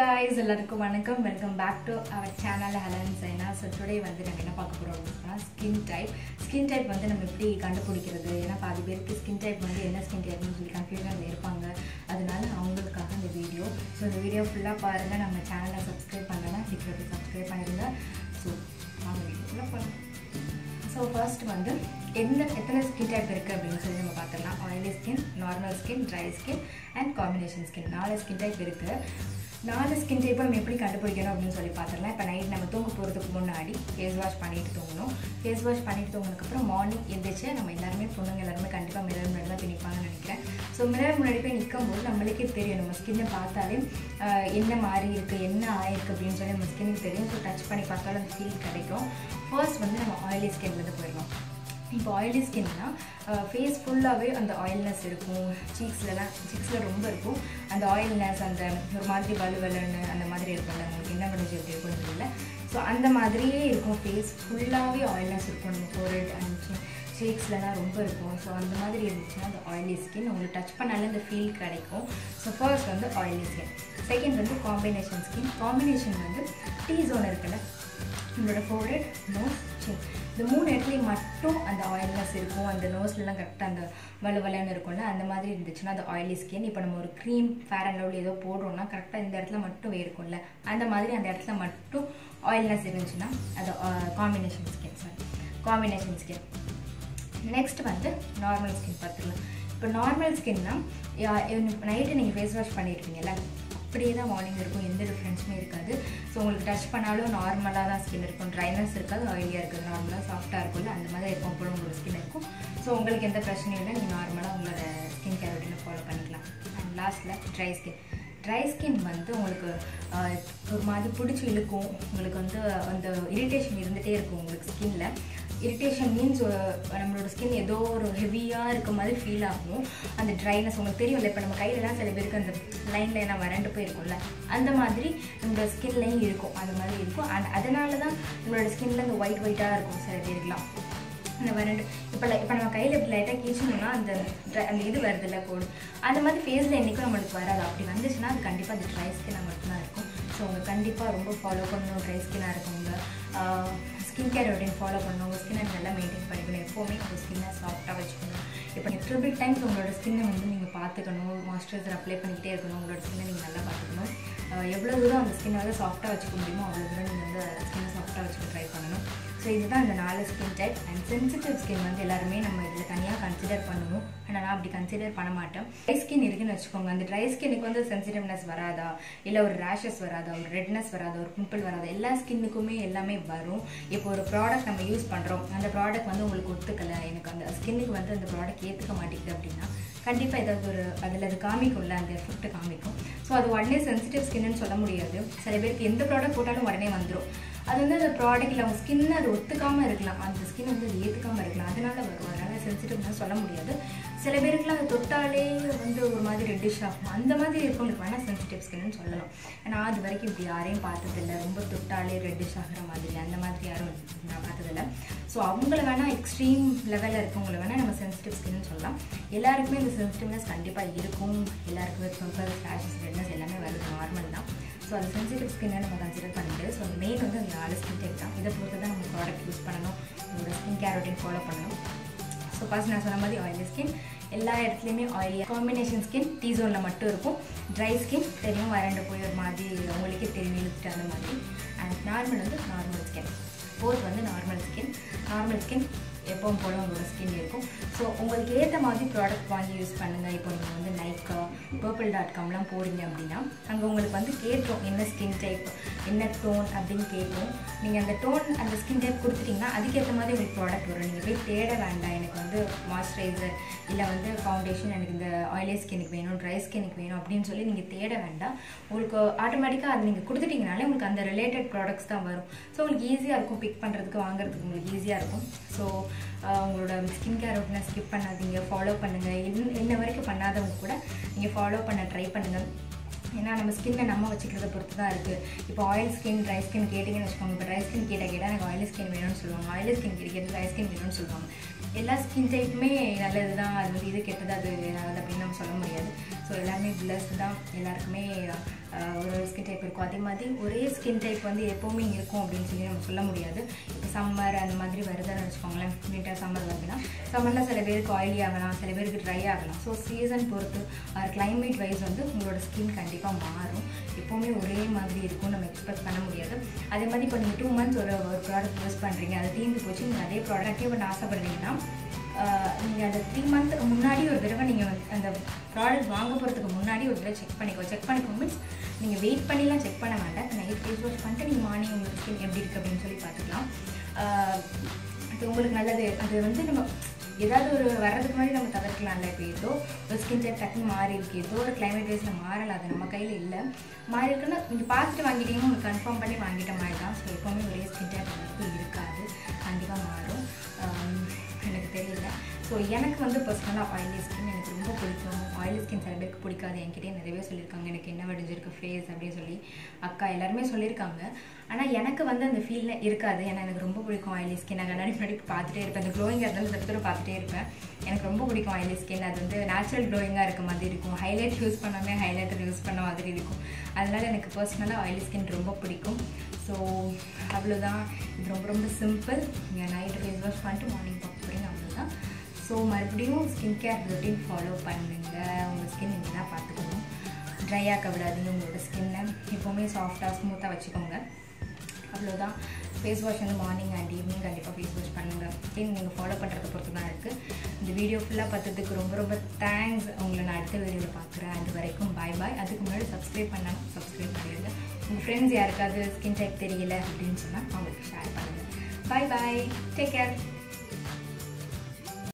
Guys எல்லாருக்கும் வணக்கம். Welcome back to our channel ஹலன் சைனா ஸோ டுடே வந்து நம்ம என்ன பார்க்க போகிறோம் அப்படின்னா ஸ்கின் டைப் ஸ்கின் டைப் வந்து நம்ம எப்படி கண்டுபிடிக்கிறது? ஏன்னா பாதி பேருக்கு ஸ்கின் டைப் வந்து என்ன ஸ்கின் டைப்னு சொல்லி கன்ஃபியூஷன் இருப்பாங்க அதனால அவங்களுக்காக இந்த வீடியோ ஸோ இந்த வீடியோ ஃபுல்லாக பாருங்கள் நம்ம சேனலை சப்ஸ்கிரைப் பண்ணலாம் சீக்கிரத்தை சப்ஸ்கிரைப் பண்ணிடுங்க. ஸோ வாங்க வீடியோக்குள்ளே போகலாம் ஸோ ஃபர்ஸ்ட் வந்து எந்த எத்தனை ஸ்கின் டைப் இருக்குது அப்படின்னு சொல்லி நம்ம பார்த்துடலாம். Oily skin normal skin dry skin and combination skin நாலு ஸ்கின் டைப் இருக்குது நாலு ஸ்கின் டைப்பை நம்ம எப்படி கண்டுபிடிக்கணும் அப்படின்னு சொல்லி பார்த்துடலாம். இப்போ நைட் நம்ம தூங்க போகிறதுக்கு முன்னாடி ஃபேஸ் வாஷ் பண்ணிட்டு தூங்கணும். ஃபேஸ் வாஷ் பண்ணிட்டு தூங்கினதுக்கப்புறம் மார்னிங் எந்திரிச்சு நம்ம எல்லாருமே பொண்ணுங்க எல்லாருமே கண்டிப்பாக மிரர் முன்னாடி தான் திணிப்பாங்கன்னு நிற்பாங்கன்னு நினைக்கிறேன். ஸோ மிரர் முன்னாடி போய் நிற்கும் போது நம்மளுக்கே தெரியும். நம்ம ஸ்கின்னை பார்த்தாலே என்ன மாறி இருக்குது என்ன ஆயிருக்கு அப்படின்னு சொல்லி நம்ம ஸ்கின்னுக்கு தெரியும். ஸோ டச் பண்ணி பார்த்தாலும் அந்த ஃபீல் கிடைக்கும். ஃபர்ஸ்ட் வந்து நம்ம ஆயிலி ஸ்கின்லேருந்து போயிடலாம் இப்போ ஆயிலி ஸ்கின்னா ஃபேஸ் ஃபுல்லாகவே அந்த ஆயில்னஸ் இருக்கும். சீக்ஸ்லலாம் சீக்ஸில் ரொம்ப இருக்கும். அந்த ஆயில்னஸ் அந்த ஒரு மாதிரி வலுவலுன்னு அந்த மாதிரி இருக்கும்ல உங்களுக்கு. என்ன பண்ணுச்சு எப்படி இருக்கும்னு தெரியல. ஸோ அந்த மாதிரியே இருக்கும். ஃபேஸ் ஃபுல்லாகவே ஆயில்னஸ் இருக்கும் நம்ம ஃபோர்ஹெட் அண்ட் ஷேக்ஸ்லலாம் ரொம்ப இருக்கும். ஸோ அந்த மாதிரி இருந்துச்சுன்னா அந்த ஆயிலி ஸ்கின் உங்களுக்கு டச் பண்ணாலே அந்த ஃபீல் கிடைக்கும். ஸோ ஃபர்ஸ்ட் வந்து ஆயிலி ஸ்கின் செகண்ட் வந்து காம்பினேஷன் ஸ்கின் காம்பினேஷன் வந்து டீ ஜோன் இருக்குல்ல. நம்மளோட ஃபோர்ஹெட் நோஸ் சின் இந்த மூணு இடத்துலையும் மட்டும் அந்த ஆயில்னஸ் இருக்கும். அந்த நோஸ்லலாம் கரெக்டாக அந்த வலுவலன்னு இருக்கும்ல அந்த மாதிரி இருந்துச்சுன்னா அது ஆயிலி ஸ்கின் இப்போ நம்ம ஒரு க்ரீம் ஃபேர் அண்ட் லவ்லி ஏதோ போடுறோம்னா கரெக்டாக இந்த இடத்துல மட்டும் இருக்கும்ல அந்த மாதிரி அந்த இடத்துல மட்டும் ஆயில்னஸ் இருந்துச்சுன்னா அது combination skin sorry combination skin next வந்து நார்மல் ஸ்கின் பார்த்துக்கலாம். இப்போ நார்மல் ஸ்கின்னா நைட்டு நீங்கள் ஃபேஸ் வாஷ் பண்ணியிருப்பீங்கல்ல அப்படியே தான் மார்னிங் இருக்கும் எந்த டிஃப்ரென்ஸுமே இருக்காது. ஸோ உங்களுக்கு டச் பண்ணாலும் நார்மலாக தான் ஸ்கின் இருக்கும். ட்ரைனஸ் இருக்காது ஆயிலியாக இருக்குது. நார்மலாக சாஃப்டாக இருக்கும்ல அந்த மாதிரி இருக்கும் போல உங்களோட ஸ்கின் இருக்கும். ஸோ உங்களுக்கு எந்த பிரச்சனையும் இல்லை. நீங்கள் நார்மலாக உங்களோட ஸ்கின் கேர் ரொட்டீனை ஃபாலோ பண்ணிக்கலாம். அண்ட் லாஸ்ட்டில் ட்ரை ஸ்கின் ட்ரை ஸ்கின் வந்து உங்களுக்கு ஒரு மாதிரி பிடிச்சி இழுக்கும். உங்களுக்கு வந்து அந்த இரிட்டேஷன் இருந்துகிட்டே இருக்கும் உங்களுக்கு ஸ்கின்னில் இரிட்டேஷன் மீன்ஸ் நம்மளோட ஸ்கின் ஏதோ ஒரு ஹெவியாக இருக்க மாதிரி ஃபீல் ஆகும். அந்த ட்ரைனஸ் உங்களுக்கு தெரியும்ல இப்போ நம்ம கையிலலாம் சில பேருக்கு அந்த லைனில் என்ன வறண்டு போயிருக்கும்ல. அந்த மாதிரி நம்மளோட ஸ்கின்லையும் இருக்கும். அந்த மாதிரி இருக்கும். அண்ட் அதனால தான் நம்மளோட ஸ்கின்ல அந்த ஒயிட் ஒயிட்டாக இருக்கும் சில பேருக்குலாம். இந்த வறண்டு இப்போ இப்போ நம்ம கையில் இப்படி லைட்டாக கீச்சணும்னா அந்த அந்த இது வருதுல்ல கோடு. அந்த மாதிரி ஃபேஸில் என்றைக்கும் நம்மளுக்கு வராது. அப்படி வந்துச்சுன்னா அது கண்டிப்பாக அது ட்ரை நம்மளுக்கு தான் இருக்கும். ஸோ அவங்க கண்டிப்பாக ரொம்ப ஃபாலோ பண்ணணும். ட்ரை ஸ்கின்னாக இருக்கவங்க ஸ்கின் கேர் ரொட்டீன் ஃபாலோ பண்ணணும். உங்கள் ஸ்கின்னை நல்லா மெயின்டைன் பண்ணிக்கணும். எப்போவுமே உங்கள் ஸ்கின்னை சாஃப்டாக வச்சுக்கணும். இப்போ ட்ரிபிள் டைம்ஸ் உங்களோட ஸ்கின்னை வந்து நீங்கள் பார்த்துக்கணும். மாய்ஸ்சரைசர் அப்ளை பண்ணிக்கிட்டே இருக்கணும். உங்களோட ஸ்கின்னை நீங்கள் நல்லா பார்த்துக்கணும். எவ்வளோ தூரம் அந்த ஸ்கின்னை வந்து சாஃப்டாக வச்சுக்க முடியுமோ அவ்வளோ தூரம் நீங்கள் வந்து ஸ்கின்னை சாஃப்டாக வச்சுக்க ட்ரை பண்ணணும். ஸோ இதுதான் இந்த நாலு skin type and sensitive skin வந்து எல்லாருமே நம்ம இதில் தனியாக கன்சிடர் பண்ணுவோம் ஆனால் நான் அப்படி கன்சிடர் பண்ண மாட்டேன். ட்ரை ஸ்கின் இருக்குன்னு வச்சுக்கோங்க. அந்த ட்ரை ஸ்கின்னுக்கு வந்து சென்சிட்டிவ்னஸ் வராதா? இல்லை ஒரு ரேஷஸ் வராதா? ஒரு ரெட்னஸ் வராதா? ஒரு பிம்பிள் வராதா? எல்லா ஸ்கின்னுக்குமே எல்லாமே வரும். இப்போ ஒரு ப்ராடக்ட் நம்ம யூஸ் பண்ணுறோம் அந்த ப்ராடக்ட் வந்து உங்களுக்கு ஒத்துக்கலை. எனக்கு அந்த ஸ்கின்னுக்கு வந்து அந்த ப்ராடக்ட் ஏற்றுக்க மாட்டேங்குது அப்படின்னா கண்டிப்பாக ஏதாவது ஒரு அதில் அது காமிக்கும்ல அந்த எஃபெக்ட் காமிக்கும். ஸோ அது உடனே சென்சிட்டிவ் ஸ்கின்னு சொல்ல முடியாது. சில பேருக்கு எந்த ப்ராடக்ட் போட்டாலும் உடனே வந்துடும் அது வந்து அந்த ப்ராடக்ட்டில் அவங்க ஸ்கின் அது ஒத்துக்காமல் இருக்கலாம். அந்த ஸ்கின் வந்து அது ஏற்றுக்காமல் இருக்கலாம். அதனால வரும். அதனால சென்சிட்டிவ்னா சொல்ல முடியாது. சில பேருக்குலாம் அது தொட்டாலே வந்து ஒரு மாதிரி ரெட்டிஷ் ஆகும். அந்த மாதிரி இருக்கவங்களுக்கு வேணால் சென்சிட்டிவ் ஸ்கின்னு சொல்லலாம். நான் அது வரைக்கும் இப்படி யாரையும் பார்த்ததில்ல. ரொம்ப தொட்டாலே ரெட்டிஷ் ஆகிற மாதிரி அந்த மாதிரி யாரும் நான் பார்த்ததில்ல. ஸோ அவங்கள வேணால் எக்ஸ்ட்ரீம் லெவலில் இருக்கவங்கள வேணால் நம்ம சென்சிட்டிவ் ஸ்கின்னு சொல்லலாம். எல்லாருக்குமே இந்த சென்சிட்டிவ்னஸ் கண்டிப்பாக இருக்கும். எல்லாருக்குமே பிம்பிள் ரேஷஸ் ரெட்னஸ் எல்லாமே வருது. நார்மல் தான். ஸோ அது சென்சிட்டிவ் ஸ்கின்னை நம்ம கன்சிடர் பண்ண முடியாது ஸோ மெயின் வந்து அந்த நாலு ஸ்கின் டைப் தான். இதை பொறுத்து தான் நம்ம ப்ராடக்ட் யூஸ் பண்ணணும். நம்மளோட ஸ்கின் கேர் ரொட்டீன் ஃபாலோ பண்ணணும். ஸோ ஃபர்ஸ்ட் நான் சொன்ன மாதிரி ஆயிலி ஸ்கின் எல்லா இடத்துலையுமே ஆயிலி காம்பினேஷன் ஸ்கின் டீ ஜோனில் மட்டும் இருக்கும். ட்ரை ஸ்கின் தெரியும் வறண்டு போய் ஒரு மாதிரி உங்களுக்கே தெரியும் இழுத்துட்டு அந்த மாதிரி. அண்ட் நார்மல் வந்து நார்மல் ஸ்கின் ஃபோர்த் வந்து நார்மல் ஸ்கின் நார்மல் ஸ்கின் எப்பவும் போல உங்களோட ஸ்கின் இருக்கும். ஸோ உங்களுக்கு ஏற்ற மாதிரி ப்ராடக்ட் வாங்கி யூஸ் பண்ணுங்கள் இப்போ நீங்கள் வந்து நைக்கா பர்பிள் டாட் காம்லாம் போகிறீங்க அப்படின்னா அங்கே உங்களுக்கு வந்து கேட்கும் என்ன ஸ்கின் டைப் என்ன டோன் அப்படின்னு கேட்கும். நீங்கள் அந்த டோன் அந்த ஸ்கின் டைப் கொடுத்துட்டிங்கன்னா அதுக்கேற்ற மாதிரி உங்களுக்கு ப்ராடக்ட் வரும். நீங்கள் போய் தேட வேண்டாம். எனக்கு வந்து மாய்ஸ்சரைசர் இல்லை வந்து ஃபவுண்டேஷன் எனக்கு இந்த ஆயிலி ஸ்கினுக்கு வேணும் ட்ரை ஸ்கினுக்கு வேணும் அப்படின்னு சொல்லி நீங்கள் தேட வேண்டாம். உங்களுக்கு ஆட்டோமேட்டிக்காக அது நீங்கள் கொடுத்துட்டிங்கனாலே உங்களுக்கு அந்த ரிலேட்டட் ப்ராடக்ட்ஸ் தான் வரும். ஸோ உங்களுக்கு ஈஸியாக இருக்கும். பிக் பண்ணுறதுக்கு வாங்குறதுக்கு உங்களுக்கு ஈஸியாக இருக்கும். ஸோ உங்களோட ஸ்கின் கேர் ரொட்டீனை ஸ்கிப் பண்ணாதீங்க ஃபாலோ பண்ணுங்கள் இன்ன இன்ன வரைக்கும் பண்ணாதவங்க கூட நீங்கள் ஃபாலோ பண்ண ட்ரை பண்ணுங்கள் ஏன்னா நம்ம ஸ்கின்னை நம்ம வச்சுக்கிறத பொறுத்து தான் இருக்குது இப்போ ஆயில் ஸ்கின் ட்ரை ஸ்கின் கேட்டிங்கன்னு வச்சுக்கோங்க. இப்போ ட்ரை ஸ்கின் கேட்டால் கேட்டால் எனக்கு ஆயில் ஸ்கின் வேணும்னு சொல்லுவாங்க. ஆயில் ஸ்கின் கேட்டு ட்ரை ஸ்கின் வேணும்னு சொல்லுவாங்க. எல்லா ஸ்கின் டைப்புமே நல்லது தான் அது வந்து இது கெட்டது அது நல்லது அப்படின்னு நம்ம சொல்ல முடியாது. ஸோ எல்லாமே எல்லாருமே பிளஸ் தான். எல்லாருக்குமே ஒரு ஒரு ஸ்கின் டைப் இருக்கும். அதே மாதிரி ஒரே ஸ்கின் டைப் வந்து எப்போவுமே இருக்கும் அப்படின்னு சொல்லி நம்ம சொல்ல முடியாது. இப்போ சம்மர் அந்த மாதிரி வருதுன்னு வச்சுக்கோங்களேன். வின்டர் சம்மர் வருதுன்னா சம்மரில் சில பேருக்கு ஆயிலி ஆகலாம் சில பேருக்கு ட்ரை ஆகலாம். ஸோ சீசன் பொறுத்து ஆர் கிளைமேட் வைஸ் வந்து உங்களோட ஸ்கின் கண்டிப்பாக மாறும். எப்போவுமே ஒரே மாதிரி இருக்கும் நம்ம எக்ஸ்பெக்ட் பண்ண முடியாது. அதே மாதிரி இப்போ நீங்கள் டூ மந்த்ஸ் ஒரு ஒரு ப்ராடக்ட் யூஸ் பண்ணுறீங்க அது தீர்ந்து போச்சு நீங்கள் அதே ப்ராடக்ட்டே பண்ண ஆசைப்படுறீங்கன்னா நீங்கள் அந்த த்ரீ மந்த்துக்கு முன்னாடி ஒரு தடவை நீங்கள் அந்த ப்ராடக்ட் வாங்க போகிறதுக்கு முன்னாடி ஒரு தடவை செக் பண்ணிக்கோ. செக் பண்ணிக்கோ மீன்ஸ் நீங்கள் வெயிட் பண்ணிலாம் செக் பண்ண வேண்டாம். நைட் ஃபேஸ் வாஷ் பண்ணிட்டு நீங்கள் மார்னிங் உங்களுக்கு ஸ்கின் எப்படி இருக்குது அப்படின்னு சொல்லி பார்த்துக்கலாம். அது உங்களுக்கு நல்லது. அது வந்து நம்ம ஏதாவது ஒரு வர்றதுக்கு முன்னாடி நம்ம தவிர்க்கலாம்ல. இப்போ ஏதோ ஒரு ஸ்கின் டைப் டக்குன்னு மாறி இருக்கு. ஏதோ ஒரு கிளைமேட் வைஸில் மாறல. அது நம்ம கையில் இல்லை. மாறி இருக்குன்னா நீங்கள் பார்த்துட்டு வாங்கிட்டீங்கன்னா உங்களுக்கு கன்ஃபார்ம் பண்ணி வாங்கிட்ட மாதிரி தான். ஸோ ஸோ எனக்கு வந்து பர்சனலாக ஆயிலி ஸ்கின் எனக்கு ரொம்ப பிடிக்கும். ஆயிலி ஸ்கின் சில பேருக்கு பிடிக்காது. என்கிட்டயே நிறையவே சொல்லியிருக்காங்க. எனக்கு என்ன வடிஞ்சிருக்கு ஃபேஸ் அப்படின்னு சொல்லி. அக்கா எல்லாருமே சொல்லியிருக்காங்க. ஆனால் எனக்கு வந்து அந்த ஃபீலில் இருக்காது. ஏன்னா எனக்கு ரொம்ப பிடிக்கும் ஆயிலி ஸ்கின் நான் கண்ணாடி முன்னாடி பார்த்துட்டே இருப்பேன். அந்த க்ளோயிங் இருந்தாலும் சில பார்த்துட்டே இருப்பேன். எனக்கு ரொம்ப பிடிக்கும் ஆயிலி ஸ்கின் அது வந்து நேச்சுரல் க்ளோயிங்காக இருக்க மாதிரி இருக்கும். ஹைலைட் யூஸ் பண்ணாமே ஹைலைட்டர் யூஸ் பண்ண மாதிரி இருக்கும். அதனால் எனக்கு பர்சனலாக ஆயிலி ஸ்கின் ரொம்ப பிடிக்கும். ஸோ அவ்வளோதான் இது ரொம்ப ரொம்ப simple night night face wash பண்ணிட்டு மார்னிங் பார்க்க போகிறேன் அவ்வளோதான் ஸோ மறுபடியும் ஸ்கின் கேர் ரொட்டீன் ஃபாலோ பண்ணுங்க. உங்கள் ஸ்கின் நீங்கள் தான் பார்த்துக்கணும். ட்ரை ஆக்க விடாதீங்க உங்களோட ஸ்கின்னை எப்போவுமே சாஃப்டாக ஸ்மூத்தாக வச்சுக்கோங்க. அவ்வளோதான் ஃபேஸ் வாஷ் வந்து மார்னிங் அண்ட் ஈவினிங் கண்டிப்பாக ஃபேஸ் வாஷ் பண்ணுங்கள் ஸ்கின் நீங்கள் ஃபாலோ பண்ணுறத பொறுத்து தான் இருக்குது இந்த வீடியோ ஃபுல்லாக பார்த்ததுக்கு ரொம்ப ரொம்ப தேங்க்ஸ் உங்களை நான் அடுத்த வீடியோவில் பார்க்குறேன். அது வரைக்கும் பாய் பாய் அதுக்கு முன்னாடி சப்ஸ்கிரைப் பண்ணாலும் சப்ஸ்கிரைப் பண்ணிடுங்க. உங்கள் ஃப்ரெண்ட்ஸ் யாருக்காவது ஸ்கின் டைப் தெரியல அப்படின்னு சொன்னால் அவங்களுக்கு ஷேர் பண்ணுங்கள் பாய் பாய் டேக் கேர்